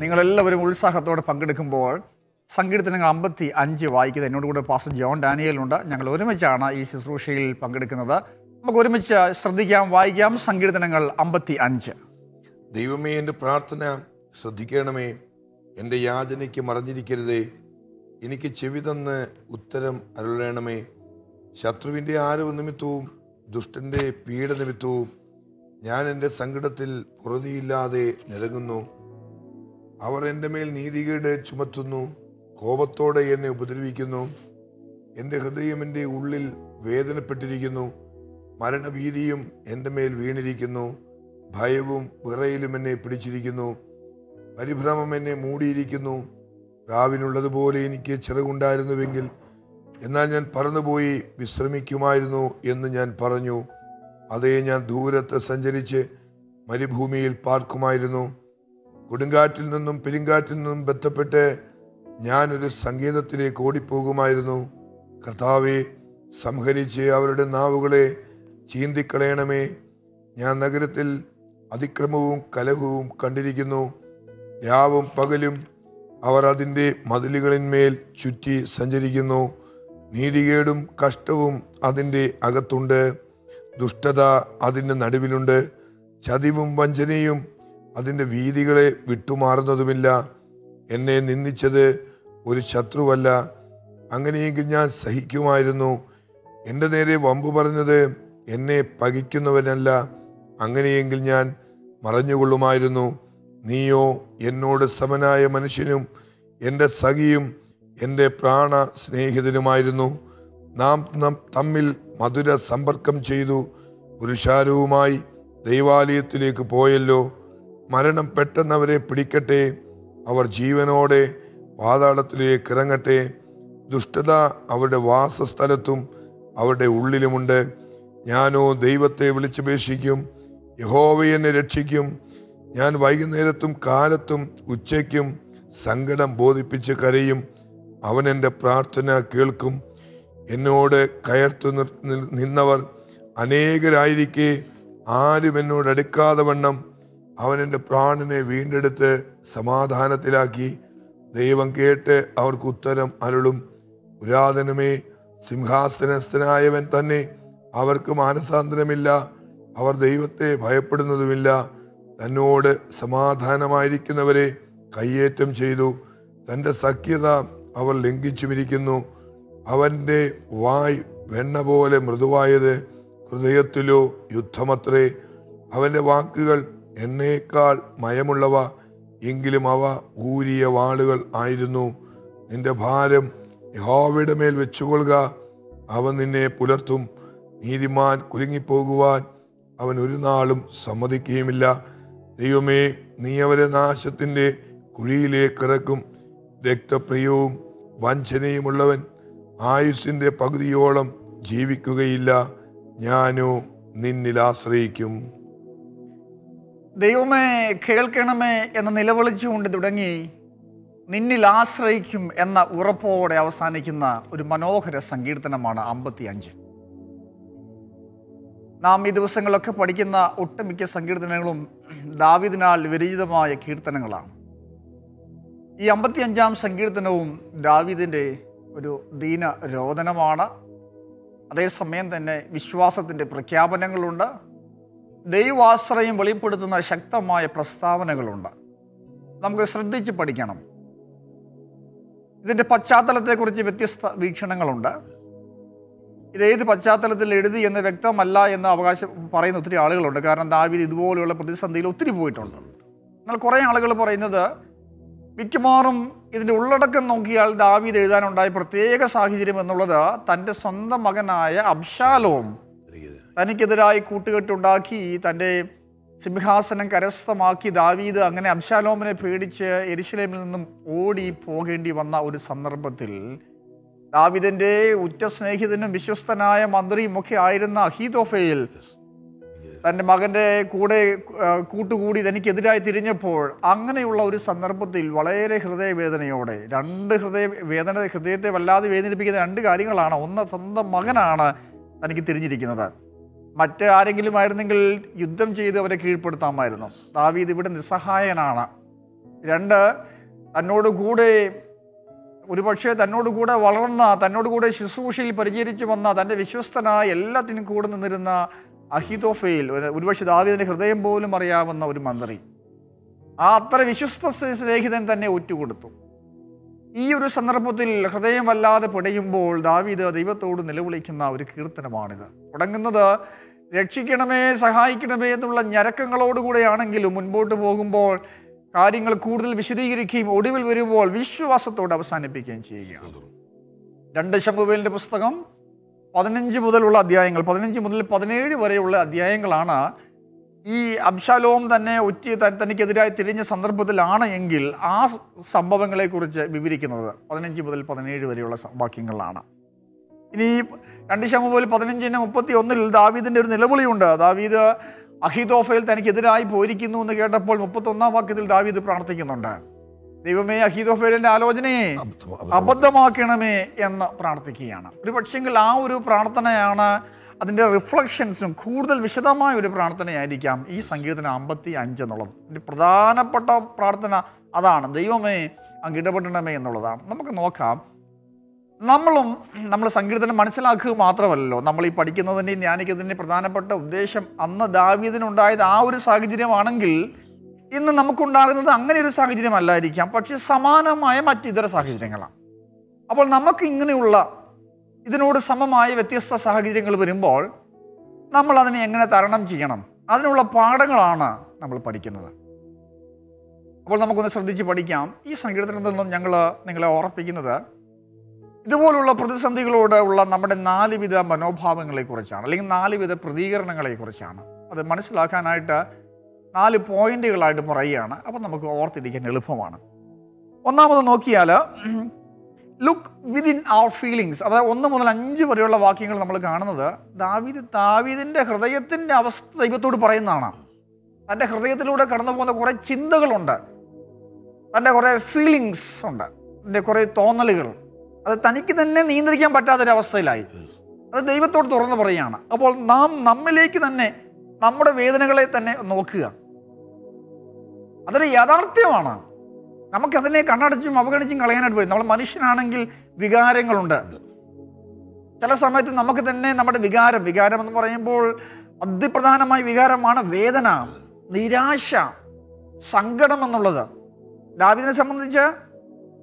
നിങ്ങളെല്ലാവരും ഉത്സാഹത്തോടെ പങ്കെടുക്കുമ്പോൾ സങ്കീർത്തനങ്ങൾ അമ്പത്തി അഞ്ച് വായിക്കുന്നത് എന്നോട് കൂടെ പാസ്റ്റർ ജോൺ ഡാനിയലുണ്ട് ഞങ്ങൾ ഒരുമിച്ചാണ് ഈ ശുശ്രൂഷയിൽ പങ്കെടുക്കുന്നത്. നമുക്ക് ഒരുമിച്ച് ശ്രദ്ധിക്കാം വായിക്കാം. സംഗീതനങ്ങൾ അമ്പത്തി അഞ്ച് ദൈവമേ എന്റെ പ്രാർത്ഥന ശ്രദ്ധിക്കണമേ. എന്റെ യാചനയ്ക്ക് മറഞ്ഞിരിക്കരുതേ. എനിക്ക് ചെവി തന്ന് ഉത്തരം അരുളണമേ. ശത്രുവിന്റെ ആരവ് നിമിത്തവും ദുഷ്ടന്റെ പീഡ നിമിത്തവും ഞാൻ എന്റെ സങ്കടത്തിൽ പുറതിയില്ലാതെ നിരങ്ങുന്നു. അവർ എന്റെ മേൽ നീതികേട് ചുമത്തുന്നു കോപത്തോടെ എന്നെ ഉപദ്രവിക്കുന്നു. എന്റെ ഹൃദയം എന്റെ ഉള്ളിൽ വേദനപ്പെട്ടിരിക്കുന്നു മരണഭീതിയും എന്റെ മേൽ വീണിരിക്കുന്നു ഭയവും വിറയിലും എന്നെ പിടിച്ചിരിക്കുന്നു പരിഭ്രമം എന്നെ മൂടിയിരിക്കുന്നു. രാവിനുള്ളതുപോലെ എനിക്ക് ചിറകുണ്ടായിരുന്നുവെങ്കിൽ എന്നാൽ ഞാൻ പറന്നുപോയി വിശ്രമിക്കുമായിരുന്നു എന്ന് ഞാൻ പറഞ്ഞു. അതേ ഞാൻ ദൂരത്ത് സഞ്ചരിച്ച് മരുഭൂമിയിൽ പാർക്കുമായിരുന്നു. കൊടുങ്കാറ്റിൽ നിന്നും പെരുങ്കാറ്റിൽ നിന്നും ബന്ധപ്പെട്ട് ഞാനൊരു സംഗീതത്തിലേക്ക് ഓടിപ്പോകുമായിരുന്നു. കർത്താവെ സംഹരിച്ച് അവരുടെ നാവുകളെ ചീന്തിക്കളയണമേ. ഞാൻ നഗരത്തിൽ അതിക്രമവും കലഹവും കണ്ടിരിക്കുന്നു. രാവും പകലും അവർ അതിന്റെ മതിലുകളിന്മേൽ ചുറ്റി സഞ്ചരിക്കുന്നു. നീതികേടും കഷ്ടവും അതിന്റെ അകത്തുണ്ട്. ദുഷ്ടത അതിന്റെ നടുവിലുണ്ട്. ചതിവും വഞ്ചനയും അതിന്റെ വീതികളെ വിട്ടുമാറുന്നതുമില്ല. എന്നെ നിന്ദിച്ചത് ഒരു ശത്രുവല്ല. അങ്ങനെയെങ്കിൽ ഞാൻ സഹിക്കുമായിരുന്നു. എന്റെ നേരെ വമ്പ് പറഞ്ഞത് എന്നെ പകിക്കുന്നവനല്ല. അങ്ങനെയെങ്കിൽ ഞാൻ മറഞ്ഞുകൊള്ളുമായിരുന്നു. നീയോ എന്നോട് സമനായ മനുഷ്യനും എന്റെ സഖിയും എന്റെ പ്രാണ സ്നേഹിതനുമായിരുന്നു നാം തമ്മിൽ മധുര സമ്പർക്കം ചെയ്തു. പുരുഷാരവുമായി ദൈവാലയത്തിലേക്ക് പോയല്ലോ. മരണം പെട്ടെന്ന് അവരെ പിടിക്കട്ടെ. അവർ ജീവനോടെ പാതാളത്തിലേക്ക് ഇറങ്ങട്ടെ. ദുഷ്ടത അവരുടെ വാസസ്ഥലത്തും അവരുടെ ഉള്ളിലുമുണ്ട്. ഞാനോ ദൈവത്തെ വിളിച്ചപേക്ഷിക്കും. യഹോവ എന്നെ രക്ഷിക്കും. ഞാൻ വൈകുന്നേരത്തും കാലത്തും ഉച്ചയ്ക്കും സങ്കടം ബോധിപ്പിച്ച് കരയും. അവൻ എന്റെ പ്രാർത്ഥന കേൾക്കും. എന്നോട് കയർത്തു നിന്നവർ അനേകരായിരിക്കെ. ആരും എന്നോട് അടുക്കാതെ വണ്ണം അവൻ എന്റെ പ്രാണനെ വീണ്ടെടുത്ത് സമാധാനത്തിലാക്കി. ദൈവം കേട്ട് അവർക്ക് ഉത്തരം അരുളും. പുരാതനമേ സിംഹാസനസ്ഥനായവൻ തന്നെ. അവർക്ക് മാനസാന്തരമില്ല. അവർ ദൈവത്തെ ഭയപ്പെടുന്നതുമില്ല. തന്നോട് സമാധാനമായിരിക്കുന്നവരെ കയ്യേറ്റം ചെയ്തു. തന്റെ സഖ്യത അവർ ലംഘിച്ചുമിരിക്കുന്നു. അവന്റെ വായ് വെണ്ണ പോലെ മൃദുവായത് ഹൃദയത്തിലോ യുദ്ധമത്രേ. അവന്റെ വാക്കുകൾ എണ്ണയേക്കാൾ മയമുള്ളവ എങ്കിലും അവ ഊരിയ വാളുകൾ ആയിരുന്നു. നിന്റെ ഭാരം യഹോവയുടെ മേൽ വെച്ചുകൊള്ളുക. അവൻ നിന്നെ പുലർത്തും. നീതിമാൻ കുലുങ്ങിപ്പോകുവാൻ അവൻ ഒരു നാളും സമ്മതിക്കുകയുമില്ല. ദൈവമേ നീ അവരെ നാശത്തിന്റെ കുഴിയിലേക്ക് ഇറക്കും. രക്തപ്രിയവും വഞ്ചനയുമുള്ളവൻ ആയുസിന്റെ പകുതിയോളം ജീവിക്കുകയില്ല. ഞാനോ നിന്നിൽ ആശ്രയിക്കും. ദൈവമേ കേൾക്കണമേ എന്ന് നിലവിളിച്ചുകൊണ്ട് തുടങ്ങി നിന്നിൽ ആശ്രയിക്കും എന്ന ഉറപ്പോടെ അവസാനിക്കുന്ന ഒരു മനോഹര സങ്കീർത്തനമാണ് അമ്പത്തി അഞ്ച് നാം ഈ ദിവസങ്ങളൊക്കെ പഠിക്കുന്ന ഒട്ടുമിക്ക സങ്കീർത്തനങ്ങളും ദാവിദിനാൽ വിരചിതമായ കീർത്തനങ്ങളാണ്. ഈ അമ്പത്തി അഞ്ചാം സങ്കീർത്തനവും ദാവിദിന്റെ ഒരു ദീന രോദനമാണ് അതേസമയം തന്നെ വിശ്വാസത്തിന്റെ പ്രഖ്യാപനങ്ങളുണ്ട്. ദൈവാശ്രയം വെളിപ്പെടുത്തുന്ന ശക്തമായ പ്രസ്താവനകളുണ്ട്. നമുക്ക് ശ്രദ്ധിച്ച് പഠിക്കണം. ഇതിന്റെ പശ്ചാത്തലത്തെക്കുറിച്ച് വ്യത്യസ്ത വീക്ഷണങ്ങളുണ്ട്. ഇത് ഏത് പശ്ചാത്തലത്തിൽ എഴുതി എന്ന് വ്യക്തമല്ല എന്ന് അവകാശം പറയുന്ന ഒത്തിരി ആളുകളുണ്ട്. കാരണം ദാവിദ് ഇതുപോലെയുള്ള പ്രതിസന്ധിയിൽ ഒത്തിരി പോയിട്ടുണ്ട്. എന്നാൽ കുറേ ആളുകൾ പറയുന്നത് മിക്കവാറും ഇതിന്റെ ഉള്ളടക്കം നോക്കിയാൽ ദാവീദ് എഴുതാനുണ്ടായ പ്രത്യേക സാഹചര്യം എന്നുള്ളത് തന്റെ സ്വന്തം മകനായ അബ്ഷാലോം തനിക്കെതിരായി കൂട്ടുകെട്ടുണ്ടാക്കി തന്റെ സിംഹാസനം കരസ്ഥമാക്കി ദാവീദ് അങ്ങനെ അബ്ശാലോമിനെ പേടിച്ച് എരിശിലേമിൽ നിന്നും ഓടി പോകേണ്ടി വന്ന ഒരു സന്ദർഭത്തിൽ ദാവിദിന്റെ ഉറ്റ സ്നേഹിതനും വിശ്വസ്തനായ മന്ത്രിയും ഒക്കെ ആയിരുന്ന അഹീതോഫയിൽ തന്റെ മകന്റെ കൂടെ കൂട്ടുകൂടി തനിക്കെതിരായി തിരിഞ്ഞപ്പോൾ അങ്ങനെയുള്ള ഒരു സന്ദർഭത്തിൽ വളരെ ഹൃദയവേദനയോടെ രണ്ട് ഹൃദയ വേദന ഹൃദയത്തെ വല്ലാതെ വേദനിപ്പിക്കുന്ന രണ്ട് കാര്യങ്ങളാണ്. ഒന്ന് സ്വന്തം മകനാണ് തനിക്ക് തിരിഞ്ഞിരിക്കുന്നത്. മറ്റ് ആരെങ്കിലും ആയിരുന്നെങ്കിൽ യുദ്ധം ചെയ്ത് അവരെ കീഴ്പ്പെടുത്താമായിരുന്നു. ദാവീദ് ഇവിടെ നിസ്സഹായനാണ്. രണ്ട് തന്നോട് കൂടെ ഒരുപക്ഷെ തന്നോട് കൂടെ വളർന്ന തന്നോട് കൂടെ ശുശ്രൂഷയിൽ പരിചരിച്ചു വന്ന തന്റെ വിശ്വസ്തനായ എല്ലാത്തിനും കൂടെ നിന്നിരുന്ന അഹിതോഫയിൽ ഒരു- ഒരുപക്ഷെ ദാവീദിന്റെ ഹൃദയം പോലും അറിയാവുന്ന ഒരു മന്ത്രി. ആ അത്ര വിശ്വസ്ത സ്നേഹിതൻ തന്നെ ഒറ്റുകൊടുത്തു. ഈ ഒരു സന്ദർഭത്തിൽ ഹൃദയം വല്ലാതെ പിടയുമ്പോൾ ദാവീദ് ദൈവത്തോട് നിലവിളിക്കുന്ന ഒരു കീർത്തനമാണിത്. തുടങ്ങുന്നത് രക്ഷിക്കണമേ സഹായിക്കണമേ എന്നുള്ള ഞരക്കങ്ങളോടുകൂടെയാണെങ്കിലും മുൻപോട്ട് പോകുമ്പോൾ കാര്യങ്ങൾ കൂടുതൽ വിശദീകരിക്കുകയും ഒടുവിൽ വരുമ്പോൾ വിശ്വാസത്തോടെ അവസാനിപ്പിക്കുകയും ചെയ്യുക. രണ്ട് ശമുവേലിന്റെ പുസ്തകം പതിനഞ്ച് മുതലുള്ള അധ്യായങ്ങൾ പതിനഞ്ച് മുതൽ പതിനേഴ് വരെയുള്ള അധ്യായങ്ങളാണ് ഈ അബ്ശാലോം തന്നെ ഒറ്റ തനിക്കെതിരായി തിരിഞ്ഞ സന്ദർഭത്തിലാണ് എങ്കിൽ ആ സംഭവങ്ങളെക്കുറിച്ച് വിവരിക്കുന്നത്. പതിനഞ്ച് മുതൽ പതിനേഴ് വരെയുള്ള വാക്യങ്ങളിലാണ്. ഇനി രണ്ട് ശമുവേൽ പതിനഞ്ചിന് മുപ്പത്തി ഒന്നിൽ ദാവീദിന്റെ ഒരു നിലവിളിയുണ്ട്. ദാവീദ് അഹിതോഫയിൽ തനിക്കെതിരായി പോയിരിക്കുന്നു എന്ന് കേട്ടപ്പോൾ മുപ്പത്തൊന്നാം വാക്യത്തിൽ ദാവീദ് പ്രാർത്ഥിക്കുന്നുണ്ട്. ദൈവമേ അഹിതോഫേലിന്റെ ആലോചനയെ അബദ്ധമാക്കണമേ എന്ന് പ്രാർത്ഥിക്കുകയാണ്. ഒരു പക്ഷെങ്കിൽ ആ ഒരു പ്രാർത്ഥനയാണ് അതിന്റെ റിഫ്ലക്ഷൻസും കൂടുതൽ വിശദമായ ഒരു പ്രാർത്ഥനയായിരിക്കാം ഈ സംഗീതത്തിന് അമ്പത്തി അഞ്ച് എന്നുള്ളത്. എന്റെ പ്രധാനപ്പെട്ട പ്രാർത്ഥന അതാണ്. ദൈവമേ അങ്ങ് ഇടപെടണമേ എന്നുള്ളതാണ്. നമുക്ക് നോക്കാം. നമ്മളും നമ്മൾ സങ്കീർത്തനം മനസ്സിലാക്കുക മാത്രമല്ലല്ലോ. നമ്മൾ ഈ പഠിക്കുന്നതിന്റെയും ധ്യാനിക്കുന്നതിന്റെയും പ്രധാനപ്പെട്ട ഉദ്ദേശം അന്ന് ദാവീദിനുണ്ടായത് ആ ഒരു സാഹചര്യമാണെങ്കിൽ ഇന്ന് നമുക്കുണ്ടാകുന്നത് അങ്ങനെ ഒരു സാഹചര്യമല്ലായിരിക്കാം. പക്ഷേ സമാനമായ മറ്റിതര സാഹചര്യങ്ങളാണ്. അപ്പോൾ നമുക്ക് ഇങ്ങനെയുള്ള ഇതിനോട് സമമായ വ്യത്യസ്ത സാഹചര്യങ്ങൾ വരുമ്പോൾ നമ്മൾ അതിനെ എങ്ങനെ തരണം ചെയ്യണം? അതിനുള്ള പാഠങ്ങളാണ് നമ്മൾ പഠിക്കുന്നത്. അപ്പോൾ നമുക്കൊന്ന് ശ്രദ്ധിച്ച് പഠിക്കാം. ഈ സങ്കീർത്തനത്തിൽ നിന്നും ഞങ്ങൾ നിങ്ങളെ ഓർപ്പിക്കുന്നത് ഇതുപോലുള്ള പ്രതിസന്ധികളോട് ഉള്ള നമ്മുടെ നാലുവിധ മനോഭാവങ്ങളെക്കുറിച്ചാണ് അല്ലെങ്കിൽ നാലുവിധ പ്രതികരണങ്ങളെക്കുറിച്ചാണ്. അത് മനസ്സിലാക്കാനായിട്ട് നാല് പോയിന്റുകളായിട്ട് പറയുകയാണ്. അപ്പം നമുക്ക് ഓർത്തിരിക്കാൻ എളുപ്പമാണ്. ഒന്നാമത് നോക്കിയാൽ ലുക്ക് വിതിൻ അവർ ഫീലിങ്സ് അതായത് ഒന്ന് മുതൽ അഞ്ച് വരെയുള്ള വാക്യങ്ങൾ നമ്മൾ കാണുന്നത് ദാവീദ് ദാവീദിന്റെ ഹൃദയത്തിന്റെ അവസ്ഥ ദൈവത്തോട് പറയുന്നതാണ്. തന്റെ ഹൃദയത്തിലൂടെ കടന്നു പോകുന്ന കുറേ ചിന്തകളുണ്ട്. തന്റെ കുറേ ഫീലിങ്സ് ഉണ്ട്. തന്റെ കുറേ തോന്നലുകൾ. അത് തനിക്ക് തന്നെ നിയന്ത്രിക്കാൻ പറ്റാത്തൊരവസ്ഥയിലായി. അത് ദൈവത്തോട് തുറന്നു പറയുകയാണ്. അപ്പോൾ നാം നമ്മിലേക്ക് തന്നെ നമ്മുടെ വേദനകളെ തന്നെ നോക്കുക. അതൊരു യാഥാർത്ഥ്യമാണ്. നമുക്കതിനെ കണ്ണടച്ചും അവഗണിച്ചും കളയാനായിട്ട് പോയി നമ്മൾ മനുഷ്യനാണെങ്കിൽ വികാരങ്ങളുണ്ട്. ചില സമയത്ത് നമുക്ക് തന്നെ നമ്മുടെ വികാരം വികാരം എന്ന് പറയുമ്പോൾ അതിപ്രധാനമായ വികാരമാണ് വേദന നിരാശ സങ്കടം എന്നുള്ളത്. ദാവിദിനെ സംബന്ധിച്ച്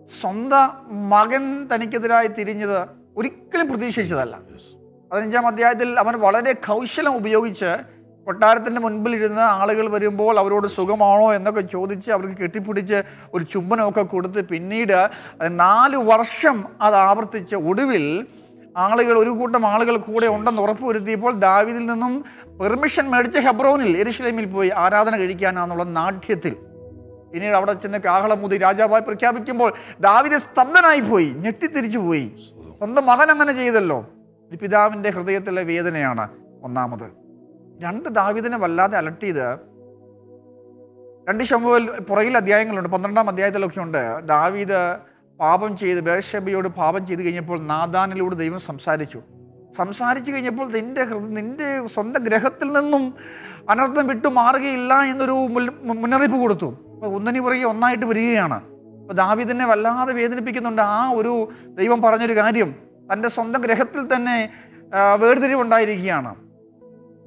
സ്വന്തം മകൻ തനിക്കെതിരായി തിരിഞ്ഞത് ഒരിക്കലും പ്രതീക്ഷിച്ചതല്ല. പതിനഞ്ചാം അധ്യായത്തിൽ അവൻ വളരെ കൗശലം ഉപയോഗിച്ച് കൊട്ടാരത്തിന്റെ മുൻപിലിരുന്ന് ആളുകൾ വരുമ്പോൾ അവരോട് സുഖമാണോ എന്നൊക്കെ ചോദിച്ച് അവർക്ക് കെട്ടിപ്പിടിച്ച് ഒരു ചുംബനമൊക്കെ കൊടുത്ത് പിന്നീട് നാല് വർഷം അത് ആവർത്തിച്ച് ഒടുവിൽ ആളുകൾ ഒരു കൂട്ടം ആളുകൾ കൂടെ ഉണ്ടെന്ന് ഉറപ്പുവരുത്തിയപ്പോൾ ദാവിദിൽ നിന്നും പെർമിഷൻ മേടിച്ച് ഹെബ്രോനിൽ എരുശലേമിൽ പോയി ആരാധന കഴിക്കാനാന്നുള്ള നാട്യത്തിൽ പിന്നീട് അവിടെ ചെന്ന് കാഹളമൂതി രാജാവായി പ്രഖ്യാപിക്കുമ്പോൾ ദാവിദ് സ്തംഭനായി പോയി ഞെട്ടിത്തിരിച്ചു പോയി. സ്വന്തം മകൻ അങ്ങനെ ചെയ്തല്ലോ. പിതാവിന്റെ ഹൃദയത്തിലെ വേദനയാണ് ഒന്നാമത്. രണ്ട് ദാവിദിനെ വല്ലാതെ അലട്ടിയത് രണ്ട് ശമ്പുവിൽ പുറകിൽ അധ്യായങ്ങളുണ്ട് പന്ത്രണ്ടാം അധ്യായത്തിലൊക്കെ ഉണ്ട്. ദാവീദ് പാപം ചെയ്ത് ബേർഷബയോട് പാപം ചെയ്ത് കഴിഞ്ഞപ്പോൾ നാദാനിലൂടെ ദൈവം സംസാരിച്ചു. സംസാരിച്ചു കഴിഞ്ഞപ്പോൾ നിന്റെ നിന്റെ സ്വന്തം ഗ്രഹത്തിൽ നിന്നും അനർത്ഥം വിട്ടു മാറുകയില്ല എന്നൊരു മുന്നറിയിപ്പ് കൊടുത്തു. ഒന്നിനു പുറകെ ഒന്നായിട്ട് വരികയാണ്. അപ്പോൾ ദാവിദിനെ വല്ലാതെ വേദനിപ്പിക്കുന്നുണ്ട് ആ ഒരു ദൈവം പറഞ്ഞൊരു കാര്യം. തന്റെ സ്വന്തം ഗ്രഹത്തിൽ തന്നെ വേർതിരിവ് വേർതിരിവുണ്ടായിരിക്കുകയാണ്.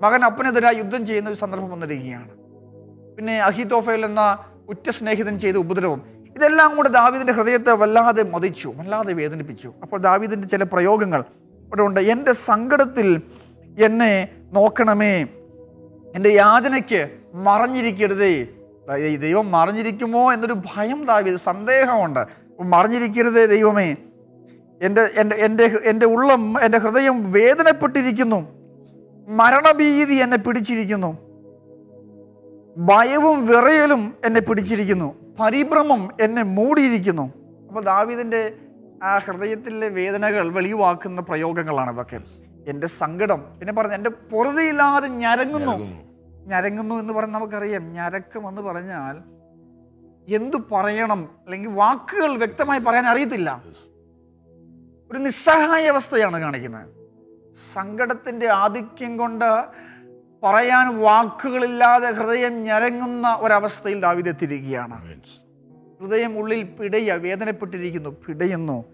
മകൻ അപ്പനെതിരായി യുദ്ധം ചെയ്യുന്ന ഒരു സന്ദർഭം വന്നിരിക്കുകയാണ്. പിന്നെ അഹിതോഫേൽ എന്ന ഉറ്റ സ്നേഹിതൻ ചെയ്ത ഉപദ്രവം. ഇതെല്ലാം കൂടെ ദാവീദിന്റെ ഹൃദയത്തെ വല്ലാതെ മതിച്ചു വല്ലാതെ വേദനിപ്പിച്ചു. അപ്പോൾ ദാവീദിന്റെ ചില പ്രയോഗങ്ങൾ ഇവിടെ ഉണ്ട്. എന്റെ സങ്കടത്തിൽ എന്നെ നോക്കണമേ എന്റെ യാചനയ്ക്ക് മറഞ്ഞിരിക്കരുതേ ദൈവം മറിഞ്ഞിരിക്കുമോ എന്നൊരു ഭയം ദാവീദ് സന്ദേഹമുണ്ട്. മറിഞ്ഞിരിക്കരുത് ദൈവമേ. എന്റെ എന്റെ എന്റെ എന്റെ ഉള്ളം എന്റെ ഹൃദയം വേദനപ്പെട്ടിരിക്കുന്നു. മരണഭീതി എന്നെ പിടിച്ചിരിക്കുന്നു. ഭയവും വിറയലും എന്നെ പിടിച്ചിരിക്കുന്നു. പരിഭ്രമം എന്നെ മൂടിയിരിക്കുന്നു. അപ്പോൾ ദാവീദിന്റെ ആ ഹൃദയത്തിലെ വേദനകൾ വെളിവാക്കുന്ന പ്രയോഗങ്ങളാണ് ഇതൊക്കെ. എന്റെ സങ്കടം പിന്നെ പറഞ്ഞു എന്റെ പൊറുതിയില്ലാതെ ഞരങ്ങുന്നു. ഞരങ്ങുന്നു എന്ന് പറഞ്ഞാൽ നമുക്കറിയാം. ഞരക്കം എന്ന് പറഞ്ഞാൽ എന്തു പറയണം? അല്ലെങ്കിൽ വാക്കുകൾ വ്യക്തമായി പറയാൻ അറിയത്തില്ല. ഒരു നിസ്സഹായ അവസ്ഥയാണ് കാണിക്കുന്നത്. സങ്കടത്തിന്റെ ആധിക്യം കൊണ്ട് പറയാൻ വാക്കുകളില്ലാതെ ഹൃദയം ഞരങ്ങുന്ന ഒരവസ്ഥയിൽ ദാവിതെത്തിരിക്കുകയാണ് ഹൃദയം ഉള്ളിൽ പിടയ വേദനപ്പെട്ടിരിക്കുന്നു. പിടയുന്നു.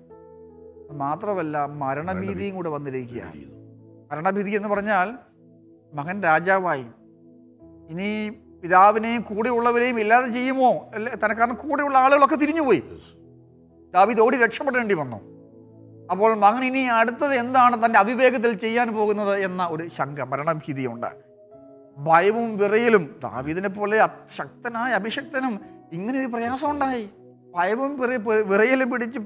മാത്രമല്ല മരണഭീതിയും കൂടെ വന്നിരിക്കുകയാണ്. മരണഭീതി എന്ന് പറഞ്ഞാൽ മകൻ രാജാവായി. ഇനി പിതാവിനെയും കൂടെയുള്ളവരെയും ഇല്ലാതെ ചെയ്യുമോ? അല്ലെ തനക്കാരൻ കാരണം കൂടെയുള്ള ആളുകളൊക്കെ തിരിഞ്ഞുപോയി. ദാവിദ് ഓടി രക്ഷപ്പെടേണ്ടി വന്നു. അപ്പോൾ മകൻ ഇനി അടുത്തത് എന്താണ് തന്റെ അവിവേകത്തിൽ ചെയ്യാൻ പോകുന്നത് എന്ന ഒരു ശങ്ക മരണഭീതിയുണ്ട് ഭയവും വിറയലും ദാവീദിനെ പോലെ അശക്തനായ ശക്തനായ അഭിഷക്തനും ഇങ്ങനെ ഒരു പ്രയാസം ഉണ്ടായി. ഭയവും വിറ- വിറയലും പിടിച്ച്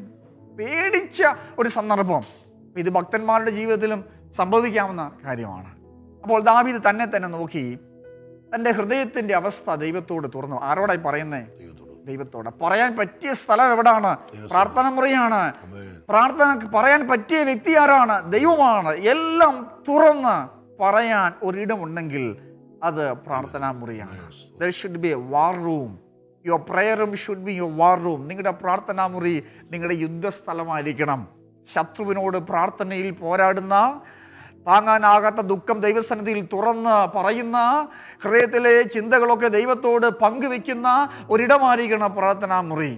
പേടിച്ച ഒരു സന്ദർഭം. ഇത് ഭക്തന്മാരുടെ ജീവിതത്തിലും സംഭവിക്കാവുന്ന കാര്യമാണ്. അപ്പോൾ ദാവീദ് തന്നെ തന്നെ നോക്കി തന്റെ ഹൃദയത്തിന്റെ അവസ്ഥ ദൈവത്തോട് തുറന്നു. ആരോടായി പറയുന്നേ? ദൈവത്തോട്. പറയാൻ പറ്റിയ സ്ഥലം എവിടാണ്? പ്രാർത്ഥന മുറിയാണ്. പ്രാർത്ഥന പറയാൻ പറ്റിയ വ്യക്തി ആരാണ്? ദൈവമാണ്. എല്ലാം തുറന്ന് പറയാൻ ഒരിടമുണ്ടെങ്കിൽ അത് പ്രാർത്ഥനാ മുറിയാണ്. There should be a war room your prayer room should be your war room നിങ്ങളുടെ പ്രാർത്ഥനാ മുറി നിങ്ങളുടെ യുദ്ധസ്ഥലമായിരിക്കണം. ശത്രുവിനോട് പ്രാർത്ഥനയിൽ പോരാടുന്ന താങ്ങാനാകാത്ത ദുഃഖം ദൈവസന്നിധിയിൽ തുറന്ന് പറയുന്ന ഹൃദയത്തിലെ ചിന്തകളൊക്കെ ദൈവത്തോട് പങ്കുവെക്കുന്ന ഒരിടമായിരിക്കണം പ്രാർത്ഥനാ മുറി.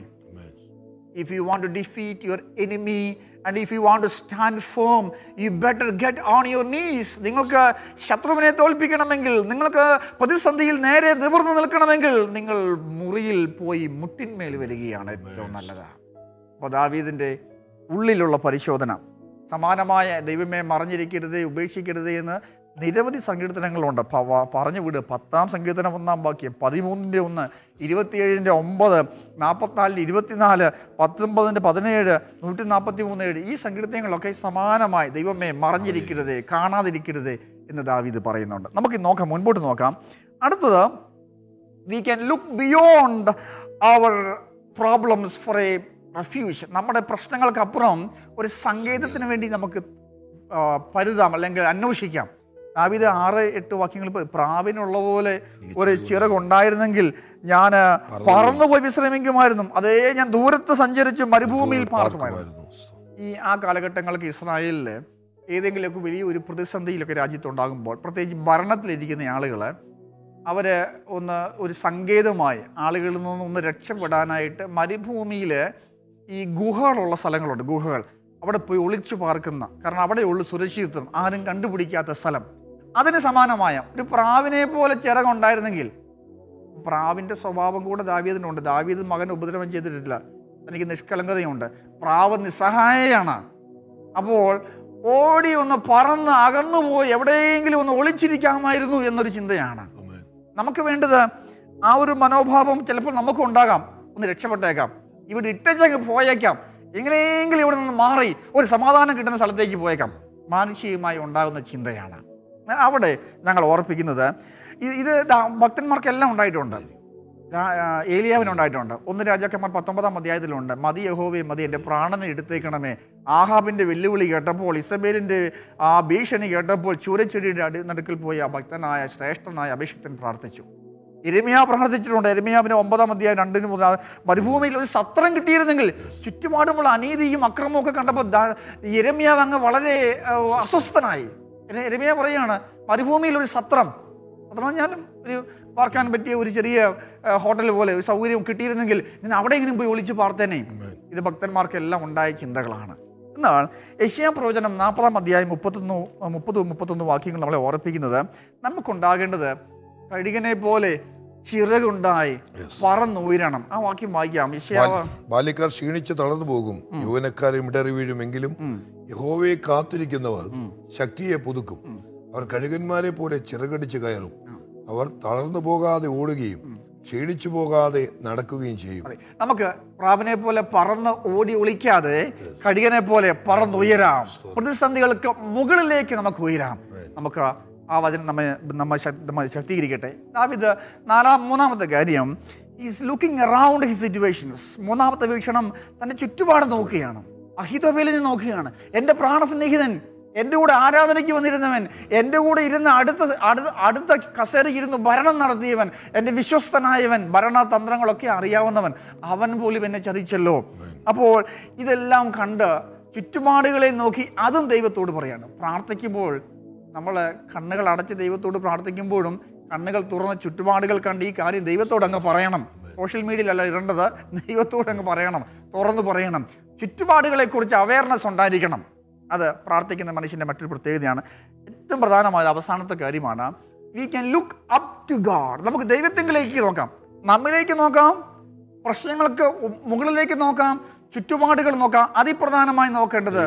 If you want to defeat your enemy and if you want to stand firm you better get on your knees നിങ്ങൾക്ക് ശത്രുവിനെ തോൽപ്പിക്കണമെങ്കിൽ നിങ്ങൾക്ക് പ്രതിസന്ധിയിൽ നേരെ നിവർന്നു നിൽക്കണമെങ്കിൽ നിങ്ങൾ മുറിയിൽ പോയി മുട്ടിന്മേൽ വരികയാണ് ഏറ്റവും നല്ലത്. അപ്പോൾ ദാവീദിന്റെ ഉള്ളിലുള്ള പരിശോധന. സമാനമായ ദൈവമേ മറിഞ്ഞിരിക്കരുത് ഉപേക്ഷിക്കരുത് എന്ന് നിരവധി സങ്കീർത്തനങ്ങളുണ്ട്. പറഞ്ഞു വിട്. പത്താം സങ്കീർത്തനം ഒന്നാം വാക്യം. പതിമൂന്നിന്റെ ഒന്ന് ഇരുപത്തിയേഴിന്റെ ഒമ്പത് നാൽപ്പത്തിനാലിന്റെ ഇരുപത്തിനാല് പത്തൊമ്പതിന്റെ പതിനേഴ് നൂറ്റി നാൽപ്പത്തി മൂന്ന് ഏഴ്. ഈ സങ്കീർത്തനങ്ങളൊക്കെ സമാനമായി ദൈവമേ മറിഞ്ഞിരിക്കരുത് കാണാതിരിക്കരുത് എന്ന് ദാവീദ് പറയുന്നുണ്ട്. നമുക്ക് നോക്കാം മുൻപോട്ട് നോക്കാം. അടുത്തത് we can look beyond our problems for a refuge നമ്മുടെ പ്രശ്നങ്ങൾക്കപ്പുറം ഒരു സങ്കേതത്തിന് വേണ്ടി നമുക്ക് പരുതാം അല്ലെങ്കിൽ അന്വേഷിക്കാം. ദാവീദ് ആറ് എട്ട് വാക്യങ്ങൾ പ്രാവിനുള്ള പോലെ ഒരു ചിറകുണ്ടായിരുന്നെങ്കിൽ ഞാൻ പറന്നുപോയി വിശ്രമിക്കുമായിരുന്നു. അതേ ഞാൻ ദൂരത്ത് സഞ്ചരിച്ച് മരുഭൂമിയിൽ പാർക്കുമായിരുന്നു. ഈ ആ കാലഘട്ടങ്ങൾക്ക് ഇസ്രായേലിൽ ഏതെങ്കിലുമൊക്കെ വലിയ ഒരു പ്രതിസന്ധിയിലൊക്കെ രാജ്യത്തുണ്ടാകുമ്പോൾ പ്രത്യേകിച്ച് ഭരണത്തിലിരിക്കുന്ന ആളുകൾ അവർ ഒന്ന് ഒരു സങ്കേതമായി ആളുകളിൽ നിന്ന് ഒന്ന് രക്ഷപ്പെടാനായിട്ട് മരുഭൂമിയിൽ ഈ ഗുഹകളുള്ള സ്ഥലങ്ങളുണ്ട് ഗുഹകൾ. അവിടെ പോയി ഒളിച്ചു പാർക്കുന്ന കാരണം അവിടെയുള്ള സുരക്ഷിതത്വം. ആരും കണ്ടുപിടിക്കാത്ത സ്ഥലം. അതിന് സമാനമായ ഒരു പ്രാവിനെ പോലെ ചിറകുണ്ടായിരുന്നെങ്കിൽ പ്രാവിന്റെ സ്വഭാവം കൂടെ ദാവീദിനുണ്ട്. ദാവീദ് മകൻ ഉപദ്രവം ചെയ്തിട്ടില്ല. തനിക്ക് നിഷ്കളങ്കതയുണ്ട്. പ്രാവ് നിസ്സഹായയാണ്. അപ്പോൾ ഓടി ഒന്ന് പറന്ന് അകന്നുപോയി എവിടെയെങ്കിലും ഒന്ന് ഒളിച്ചിരിക്കാമായിരുന്നു എന്നൊരു ചിന്തയാണ്. നമുക്ക് വേണ്ടത് ആ ഒരു മനോഭാവം ചിലപ്പോൾ നമുക്കും ഉണ്ടാകാം. ഒന്ന് രക്ഷപ്പെട്ടേക്കാം. ഇവിടെ ഇട്ടേച്ചങ്ങ് പോയേക്കാം. എങ്ങനെയെങ്കിലും ഇവിടെ നിന്ന് മാറി ഒരു സമാധാനം കിട്ടുന്ന സ്ഥലത്തേക്ക് പോയേക്കാം. മാനുഷികമായി ഉണ്ടാകുന്ന ചിന്തയാണ്. അവിടെ ഞങ്ങൾ ഓർപ്പിക്കുന്നത് ഇത് ഭക്തന്മാർക്കെല്ലാം ഉണ്ടായിട്ടുണ്ട്. ഏലിയാവിനുണ്ടായിട്ടുണ്ട്. ഒന്ന് രാജാക്കന്മാർ പത്തൊമ്പതാം അധ്യായത്തിലുണ്ട്. മതി യഹോവേ മതി എന്റെ പ്രാണനെ എടുത്തേക്കണമേ. ആഹാബിന്റെ വെല്ലുവിളി കേട്ടപ്പോൾ ഇസബേലിന്റെ ആ ഭീഷണി കേട്ടപ്പോൾ ചൂരച്ചെടിയുടെ അടി നടുക്കിൽ പോയി ആ ഭക്തനായ ശ്രേഷ്ഠനായ അഭിഷിക്തൻ പ്രാർത്ഥിച്ചു. എരുമിയ പ്രാർത്ഥിച്ചിട്ടുണ്ട്. എരുമിയാവിന് ഒമ്പതാം അധ്യായം രണ്ടിന് മുതൽ മരുഭൂമിയിൽ ഒരു സത്രം കിട്ടിയിരുന്നെങ്കിൽ ചുറ്റുപാടുമുള്ള അനീതിയും അക്രമവും ഒക്കെ കണ്ടപ്പോൾ യെരമ്യാവ് അങ്ങ് വളരെ അസ്വസ്ഥനായി. എരെ- യെരമ്യാവ് പറയുകയാണ് മരുഭൂമിയിൽ ഒരു സത്രം. സത്രം പറഞ്ഞാൽ ഒരു പാർക്കാൻ പറ്റിയ ഒരു ചെറിയ ഹോട്ടൽ പോലെ ഒരു സൗകര്യം കിട്ടിയിരുന്നെങ്കിൽ ഞാൻ അവിടെയെങ്കിലും പോയി ഒളിച്ച് പാർത്തേനെ ഇത് ഭക്തന്മാർക്കെല്ലാം ഉണ്ടായ ചിന്തകളാണ്. എന്നാൽ യശ്യാ പ്രവചനം നാൽപ്പതാം അധ്യായം മുപ്പത്തൊന്ന് മുപ്പത് മുപ്പത്തൊന്ന് വാക്യങ്ങൾ നമ്മളെ ഓർപ്പിക്കുന്നത് നമുക്കുണ്ടാകേണ്ടത് കഴുകനെ പോലെ ചിറകുണ്ടായി പറന്നുയരണം. ആ വാക്യം വായിക്കാം. ബാല്യക്കാർ ക്ഷീണിച്ച് തളർന്നു പോകും. യുവനക്കാർ ഇടറി വീഴുമെങ്കിലും യഹോവയെ കാത്തിരിക്കുന്നവർ ശക്തിയെ പുതുക്കും. അവർ കഴുകന്മാരെ പോലെ ചിറകടിച്ച് കയറും. അവർ തളർന്നു പോകാതെ ഓടുകയും ക്ഷീണിച്ചു പോകാതെ നടക്കുകയും ചെയ്യും. നമുക്ക് പ്രാവിനെ പോലെ പറന്ന് ഓടി ഒളിക്കാതെ കടികനെ പോലെ പറന്നുയരാം. പ്രതിസന്ധികൾക്ക് മുകളിലേക്ക് നമുക്ക് ഉയരാം. നമുക്ക് ആ വചനം നമ്മെ നമ്മെ നമ്മൾ നമ്മെ ശക്തീകരിക്കട്ടെ. ദാവിദ് നാലാം മൂന്നാമത്തെ കാര്യം is looking around his situations മൂന്നാമത്തെ വീക്ഷണം തന്റെ ചുറ്റുപാട് നോക്കുകയാണ്. അഹിതോബേലിനെ നോക്കുകയാണ്. എന്റെ പ്രാണസ്നേഹിതൻ എന്റെ കൂടെ ആരാധനയ്ക്ക് വന്നിരുന്നവൻ എന്റെ കൂടെ ഇരുന്ന് അടുത്ത അടുത്ത അടുത്ത കസേരയിൽ ഇരുന്ന് ഭരണം നടത്തിയവൻ എന്റെ വിശ്വസ്തനായവൻ ഭരണതന്ത്രങ്ങളൊക്കെ അറിയാവുന്നവൻ അവൻ പോലും എന്നെ ചതിച്ചല്ലോ. അപ്പോൾ ഇതെല്ലാം കണ്ട് ചുറ്റുപാടുകളെ നോക്കി അതും ദൈവത്തോട് പറയാണ്. പ്രാർത്ഥിക്കുമ്പോൾ നമ്മൾ കണ്ണുകൾ അടച്ച് ദൈവത്തോട് പ്രാർത്ഥിക്കുമ്പോഴും കണ്ണുകൾ തുറന്ന ചുറ്റുപാടുകൾ കണ്ട് ഈ കാര്യം ദൈവത്തോട് അങ്ങ് പറയണം. സോഷ്യൽ മീഡിയയിലല്ല ഇടേണ്ടത് ദൈവത്തോട് അങ്ങ് പറയണം തുറന്നു പറയണം. ചുറ്റുപാടുകളെക്കുറിച്ച് അവയർനെസ് ഉണ്ടായിരിക്കണം. അത് പ്രാർത്ഥിക്കുന്ന മനുഷ്യന്റെ മറ്റൊരു പ്രത്യേകതയാണ്. ഏറ്റവും പ്രധാനമായ അവസാനത്തെ കാര്യമാണ് we can look up to God നമുക്ക് ദൈവത്തിങ്കിലേക്ക് നോക്കാം. നമ്മിലേക്ക് നോക്കാം പ്രശ്നങ്ങൾക്ക് മുകളിലേക്ക് നോക്കാം ചുറ്റുപാടുകൾ നോക്കാം. അതിപ്രധാനമായി നോക്കേണ്ടത്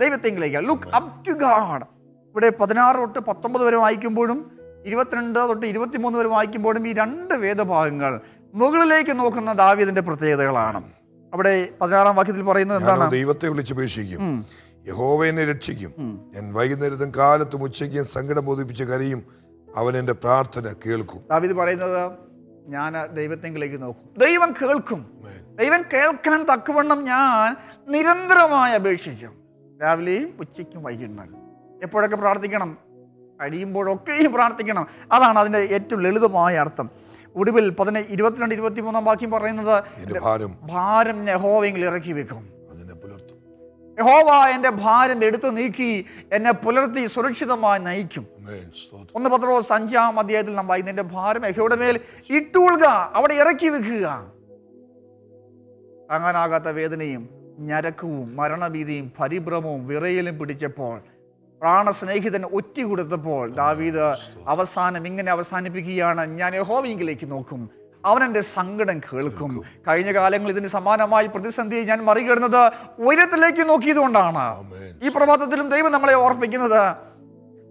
ദൈവത്തിങ്കിലേക്ക്. ലുക്ക് അപ് ടു ഗാഡ് ഇവിടെ പതിനാറ് തൊട്ട് പത്തൊമ്പത് വരെ വായിക്കുമ്പോഴും ഇരുപത്തിരണ്ട് തൊട്ട് ഇരുപത്തിമൂന്ന് വരെ വായിക്കുമ്പോഴും ഈ രണ്ട് വേദഭാഗങ്ങൾ മുകളിലേക്ക് നോക്കുന്ന ദാവീദിന്റെ പ്രത്യേകതകളാണ്. അവിടെ പതിനാറാം വാക്യത്തിൽ പറയുന്നത് എന്താണ്? ദൈവത്തെ വിളിച്ചപേക്ഷിക്കും യഹോവനെ രക്ഷിക്കും. ഞാൻ വൈകുന്നേരത്തും കാലത്തും ഉച്ചയ്ക്കും സങ്കടം ബോധിപ്പിച്ച കരയും. അവൻ എന്റെ പ്രാർത്ഥന കേൾക്കും. ദാവീദ് പറയുന്നത് ഞാൻ ദൈവത്തെങ്കിലേക്ക് നോക്കും. ദൈവം കേൾക്കും. ദൈവം കേൾക്കാൻ തക്കവണ്ണം ഞാൻ നിരന്തരമായി അപേക്ഷിച്ചു രാവിലെയും ഉച്ചയ്ക്കും വൈകുന്നേരം എപ്പോഴൊക്കെ പ്രാർത്ഥിക്കണം? കഴിയുമ്പോഴൊക്കെയും പ്രാർത്ഥിക്കണം. അതാണ് അതിന്റെ ഏറ്റവും ലളിതമായ അർത്ഥം. ഒടുവിൽ പതിനെ ഇരുപത്തിരണ്ട് ഇരുപത്തി മൂന്നാം വാക്യം പറയുന്നത് ഭാരം. ഭാരം യഹോവെങ്കിൽ ഇറക്കി വെക്കും. യഹോവ എന്റെ ഭാരം എടുത്തു നീക്കി എന്നെ പുലർത്തി സുരക്ഷിതമായി നയിക്കും. ഒന്ന് പത്രോ അഞ്ചാം അധ്യായത്തിൽ നാം വായിക്കുന്ന എന്റെ ഭാരം യഹോയുടെ മേൽ ഇട്ടുകൊള്ളുക അവിടെ ഇറക്കി വെക്കുക. താങ്ങാനാകാത്ത വേദനയും ഞരക്കവും മരണഭീതിയും പരിഭ്രമവും വിറയലും പിടിച്ചപ്പോൾ പ്രാണസ്നേഹിതൻ ഒറ്റ കൊടുത്തപ്പോൾ ദാവീദ് അവസാനം ഇങ്ങനെ അവസാനിപ്പിക്കുകയാണ്. ഞാൻ യഹോവയെങ്കിലേക്ക് നോക്കും. അവൻ എന്റെ സങ്കടം കേൾക്കും. കഴിഞ്ഞ കാലങ്ങളിൽ ഇതിന് സമാനമായി പ്രതിസന്ധിയെ ഞാൻ മറികടന്നത് ഉയരത്തിലേക്ക് നോക്കിയതുകൊണ്ടാണ്. ഈ പ്രഭാതത്തിലും ദൈവം നമ്മളെ ഓർപ്പിക്കുന്നത്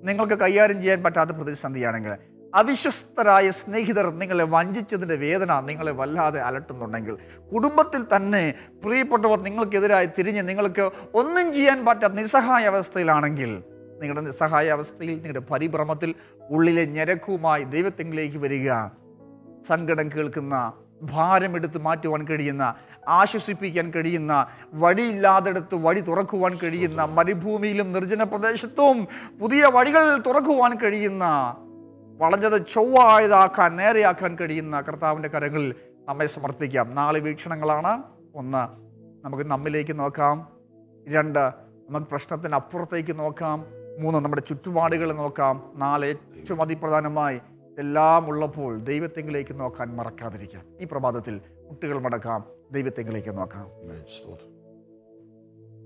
നിങ്ങൾക്ക് കൈകാര്യം ചെയ്യാൻ പറ്റാത്ത പ്രതിസന്ധിയാണെങ്കിൽ അവിശ്വസ്തരായ സ്നേഹിതർ നിങ്ങളെ വഞ്ചിച്ചതിന്റെ വേദന നിങ്ങളെ വല്ലാതെ അലട്ടുന്നുണ്ടെങ്കിൽ കുടുംബത്തിൽ തന്നെ പ്രിയപ്പെട്ടവർ നിങ്ങൾക്കെതിരായി തിരിഞ്ഞ് നിങ്ങൾക്ക് ഒന്നും ചെയ്യാൻ പറ്റാത്ത നിസ്സഹായ അവസ്ഥയിലാണെങ്കിൽ നിങ്ങളുടെ നിസ്സഹായ അവസ്ഥയിൽ നിങ്ങളുടെ പരിഭ്രമത്തിൽ ഉള്ളിലെ ഞരക്കുമായി ദൈവത്തെങ്കിലേക്ക് വരിക. സങ്കടം കേൾക്കുന്ന ഭാരമെടുത്ത് മാറ്റുവാൻ കഴിയുന്ന ആശ്വസിപ്പിക്കാൻ കഴിയുന്ന വഴിയില്ലാതെടുത്ത് വഴി തുറക്കുവാൻ കഴിയുന്ന മരുഭൂമിയിലും നിർജന പ്രദേശത്തും പുതിയ വഴികൾ തുറക്കുവാൻ കഴിയുന്ന വളഞ്ഞത് ചൊവ്വായതാക്കാൻ നേരെയാക്കാൻ കഴിയുന്ന കർത്താവിന്റെ കരങ്ങളിൽ നമ്മെ സമർപ്പിക്കാം. നാല് വീക്ഷണങ്ങളാണ്. ഒന്ന് നമുക്ക് നമ്മിലേക്ക് നോക്കാം. രണ്ട് നമുക്ക് പ്രശ്നത്തിന് അപ്പുറത്തേക്ക് നോക്കാം. മൂന്ന് നമ്മുടെ ചുറ്റുപാടുകൾ നോക്കാം. നാല് ഏറ്റവും അതിപ്രധാനമായി എല്ലാം ഉള്ളപ്പോൾ ദൈവത്തെങ്കിലേക്ക് നോക്കാൻ മറക്കാതിരിക്കാം. ഈ പ്രഭാതത്തിൽ കുട്ടികൾ മടക്കാം. ദൈവത്തെങ്കിലേക്ക് നോക്കാം.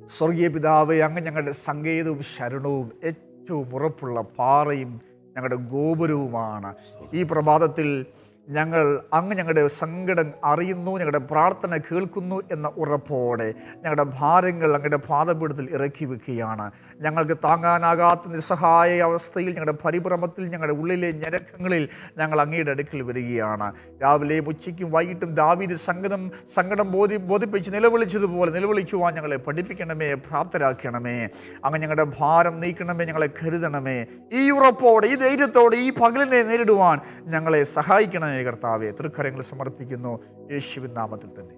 സ്വർഗീയ പിതാവ് അങ്ങ് ഞങ്ങളുടെ സങ്കേതവും ശരണവും ഏറ്റവും ഉറപ്പുള്ള പാറയും ഞങ്ങളുടെ ഗോപുരവുമാണ്. ഈ പ്രഭാതത്തിൽ ഞങ്ങൾ അങ്ങ് ഞങ്ങളുടെ സങ്കടം അറിയുന്നു ഞങ്ങളുടെ പ്രാർത്ഥന കേൾക്കുന്നു എന്ന ഉറപ്പോടെ ഞങ്ങളുടെ ഭാരങ്ങൾ അങ്ങയുടെ പാതപീഠത്തിൽ ഇറക്കി വെക്കുകയാണ്. ഞങ്ങൾക്ക് താങ്ങാനാകാത്ത നിസ്സഹായ അവസ്ഥയിൽ ഞങ്ങളുടെ പരിഭ്രമത്തിൽ ഞങ്ങളുടെ ഉള്ളിലെ ഞരക്കങ്ങളിൽ ഞങ്ങൾ അങ്ങയുടെ അടുക്കൽ വരികയാണ്. രാവിലെയും ഉച്ചയ്ക്കും വൈകിട്ടും ദാവീദ് സങ്കടം സങ്കടം ബോധി ബോധിപ്പിച്ച് നിലവിളിച്ചതുപോലെ നിലവിളിക്കുവാൻ ഞങ്ങളെ പഠിപ്പിക്കണമേ പ്രാപ്തരാക്കണമേ. അങ്ങ് ഞങ്ങളുടെ ഭാരം നീക്കണമേ ഞങ്ങളെ കരുതണമേ. ഈ ഉറപ്പോടെ ഈ ധൈര്യത്തോടെ ഈ പകലിനെ നേരിടുവാൻ ഞങ്ങളെ സഹായിക്കണമേ. കർത്താവെ തൃക്കരങ്ങൾ സമർപ്പിക്കുന്നു യേശുവിൻ നാമത്തിൽ തന്നെ.